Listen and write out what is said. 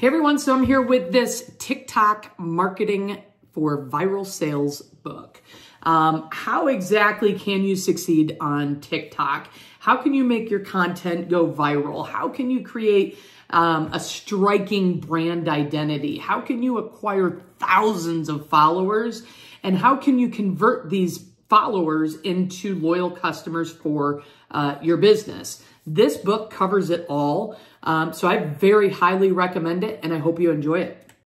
Hey everyone, so I'm here with this TikTok marketing for viral sales book. Um, how exactly can you succeed on TikTok? How can you make your content go viral? How can you create um, a striking brand identity? How can you acquire thousands of followers? And how can you convert these followers into loyal customers for uh, your business? This book covers it all. Um, so I very highly recommend it and I hope you enjoy it.